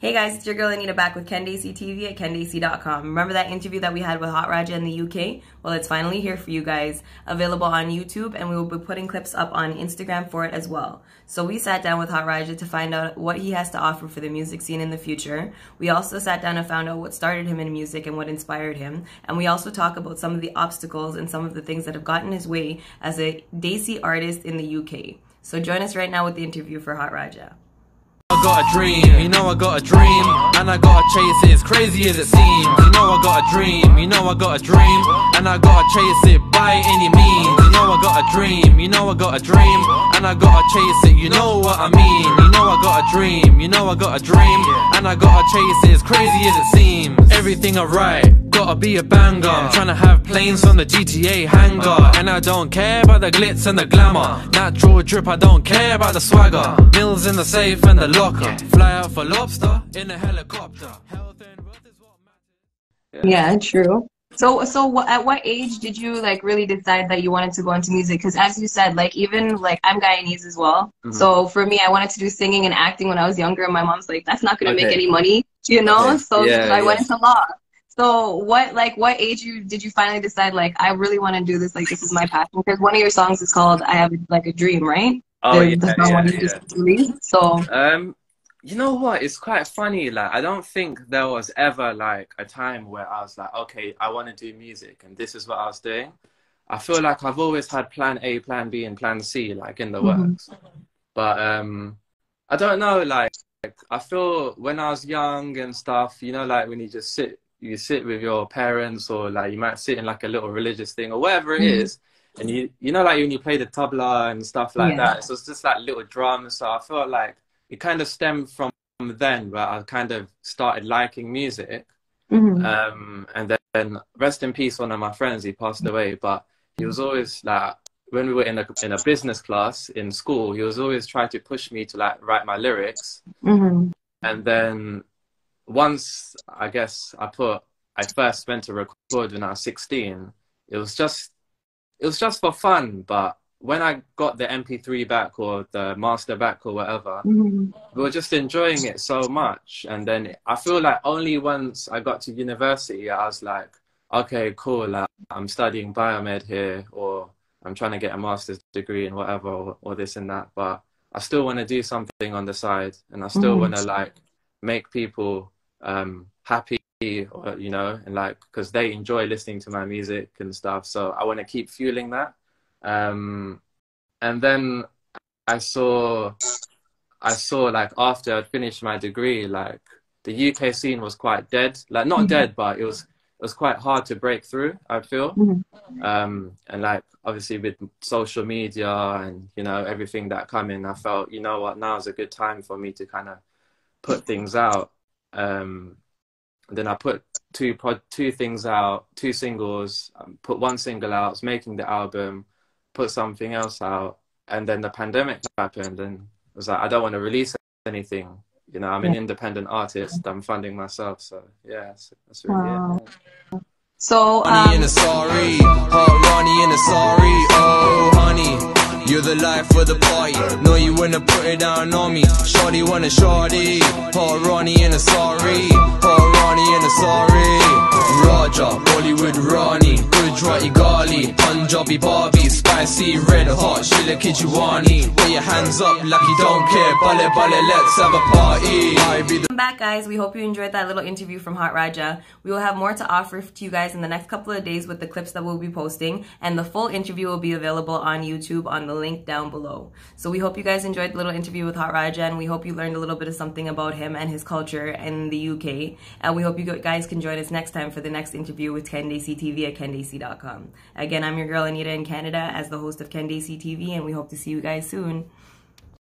Hey guys, it's your girl Anita back with Kendesi TV at kendesi.com. Remember that interview that we had with Hot Raja in the UK? Well, it's finally here for you guys, available on YouTube, and we will be putting clips up on Instagram for it as well. So we sat down with Hot Raja to find out what he has to offer for the music scene in the future. We also sat down and found out what started him in music and what inspired him. And we also talk about some of the obstacles and some of the things that have gotten his way as a Desi artist in the UK. So join us right now with the interview for Hot Raja. I got a dream, you know I got a dream And I gotta chase it, as crazy as it seems. You know I got a dream, you know I got a dream And I gotta chase it by any means. You know I got a dream, you know I got a dream And I gotta chase it, you know what I mean I got a dream, you know I got a dream And I gotta chase it, as crazy as it seems Everything I write gotta be a banger. I'm trying to have planes on the GTA hangar. Uh-huh. And I don't care about the glitz and the glamour. Uh-huh. Natural drip, I don't care about the swagger. Uh-huh. Mills in the safe and the locker. Fly out for lobster in a helicopter. Yeah, true. So, so at what age did you like really decide that you wanted to go into music? Because as you said, like even like I'm Guyanese as well. Mm-hmm. So for me, I wanted to do singing and acting when I was younger, and my mom's like, "That's not going to okay. make any money," you know. Okay. So yeah, I yeah. went into law. So what like what age you did you finally decide like I really want to do this like this is my passion because one of your songs is called I have like a dream right? Oh the, yeah, the yeah, yeah. So um you know what it's quite funny like I don't think there was ever like a time where I was like okay I want to do music and this is what I was doing. I feel like I've always had plan A, plan B and plan C like in the mm-hmm. works. But um I don't know like I feel when I was young and stuff, you know, like when you just sit you sit with your parents or like you might sit in like a little religious thing or whatever it mm. is and you you know like when you play the tabla and stuff like yeah. that so it's just like little drums so i felt like it kind of stemmed from then where i kind of started liking music mm-hmm. um, and then rest in peace one of my friends he passed away but he was always like when we were in a in a business class in school he was always trying to push me to like write my lyrics mm-hmm. and then once I guess I put I first went to record when I was 16, it was just it was just for fun. But when I got the MP3 back or the master back or whatever, mm-hmm. we were just enjoying it so much. And then I feel like only once I got to university, I was like, okay, cool. Like, I'm studying biomed here, or I'm trying to get a master's degree in whatever, or, or this and that. But I still want to do something on the side, and I still mm-hmm. want to like make people um, happy or, you know and like because they enjoy listening to my music and stuff so i want to keep fueling that um, and then i saw i saw like after i'd finished my degree like the uk scene was quite dead like not mm-hmm. dead but it was it was quite hard to break through i feel mm-hmm. um, and like obviously with social media and you know everything that come in i felt you know what now is a good time for me to kind of put things out um, then I put two pod, two things out, two singles. Um, put one single out, was making the album, put something else out, and then the pandemic happened, and I was like, I don't want to release anything. You know, I'm an independent artist. I'm funding myself, so yeah, that's, that's really wow. it. So, um, honey in a sorry, hot Ronnie in a sorry, oh honey. You're the life of the party. No, you wanna put it down on me. Shorty wanna shorty. Hot Ronnie and a sorry. Punjabi Barbie. Spicy, red hot. Shilla Kijiwani. Put your hands up like you don't care. Bale bale, let's have a party. Welcome back, guys. We hope you enjoyed that little interview from Hot Raja. We will have more to offer to you guys in the next couple of days with the clips that we'll be posting. And the full interview will be available on YouTube on the link down below. So we hope you guys enjoyed the little interview with Hot Raja and we hope you learned a little bit of something about him and his culture in the UK. And we hope you guys can join us next time for the next interview with Kendesi TV at kendesi.com. Again, I'm your girl Anita in Canada as the host of Kendesi TV and we hope to see you guys soon.